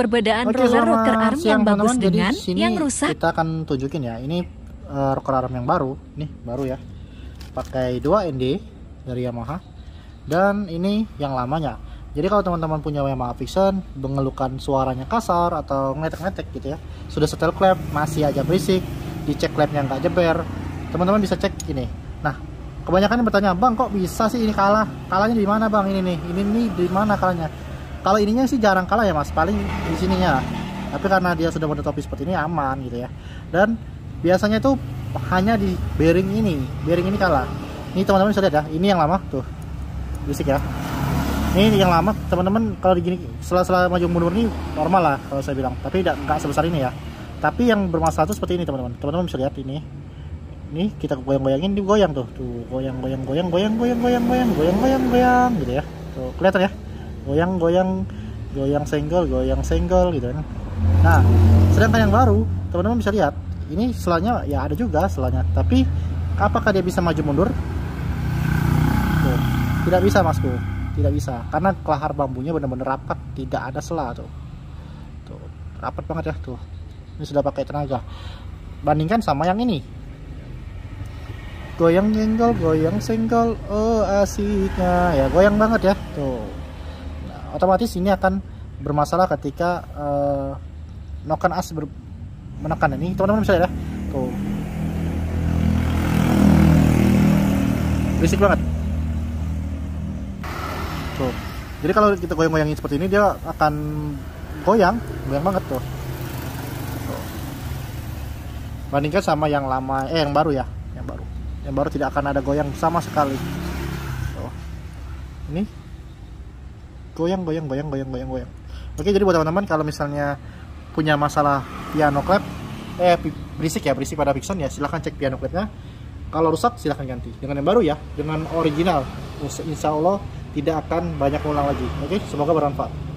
perbedaan Oke, roller rocker arm siang, yang bagus teman-teman. Jadi, dengan sini yang rusak? Kita akan tunjukin ya. Ini eh, rocker arm yang baru, nih baru ya. Pakai 2 ND dari Yamaha. Dan ini yang lamanya. Jadi kalau teman-teman punya Yamaha Vision, mengeluhkan suaranya kasar atau ngetek-ngetek gitu ya, sudah setel klep masih aja berisik, dicek klepnya nggak jeber, teman-teman bisa cek ini. Nah, kebanyakan yang bertanya, bang kok bisa sih ini kalah? Kalahnya di mana bang? Ini nih, ini nih di mana kalahnya? Kalau ininya sih jarang kalah ya mas, paling di sininya. Tapi karena dia sudah model topi seperti ini aman gitu ya. Dan biasanya itu hanya di bearing ini, bearing ini kalah. Ini teman-teman bisa lihat ya, ini yang lama. Tuh, berisik ya. Ini yang lama. Teman-teman kalau digini setelah-setelah maju mundur ini normal lah kalau saya bilang. Tapi tidak nggak sebesar ini ya. Tapi yang bermasalah itu seperti ini teman-teman. Teman-teman bisa lihat ini. Ini kita goyang-goyangin di goyang tuh. Tuh goyang goyang goyang goyang goyang goyang goyang goyang goyang goyang gitu ya tuh kelihatan ya goyang goyang goyang senggol goyang senggol gitu kan. Nah sedangkan yang baru teman-teman bisa lihat ini selanya ya ada juga selanya. Tapi apakah dia bisa maju mundur? Tuh tidak bisa masku tidak bisa. Karena kelahar bambunya benar-benar rapat tidak ada sela tuh. Tuh rapat banget ya tuh. Ini sudah pakai tenaga. Bandingkan sama yang ini. Goyang senggol goyang senggol oh asiknya ya goyang banget ya tuh otomatis ini akan bermasalah ketika uh, noken as ber menekan. Ini teman-teman bisa ya. Tuh. Berisik banget. Tuh. Jadi kalau kita goyang-goyangin seperti ini dia akan goyang. Goyang banget tuh. tuh. Bandingkan sama yang lama eh yang baru ya. Yang baru. Yang baru tidak akan ada goyang sama sekali. Tuh. Ini goyang goyang goyang goyang goyang goyang. Oke jadi buat teman-teman kalau misalnya punya masalah piano clap eh berisik ya berisik pada Vixen ya silahkan cek piano clapnya kalau rusak silahkan ganti. Dengan yang baru ya dengan original. Insya Allah tidak akan banyak ulang lagi. Oke semoga bermanfaat